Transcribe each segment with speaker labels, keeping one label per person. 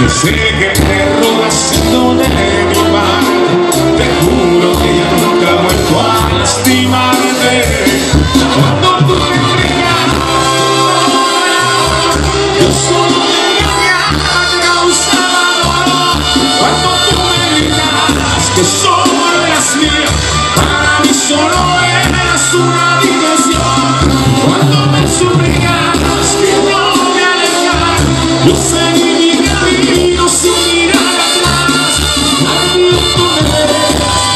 Speaker 1: Yo sé que te robaste tu negro pan Te juro que ya nunca he vuelto a lastimarte. Cuando tú me engañas Yo solo me engañas causaba dolor. Cuando tú me gritas que solo eras mía Para mí solo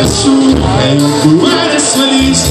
Speaker 1: és tú, el lugar feliz,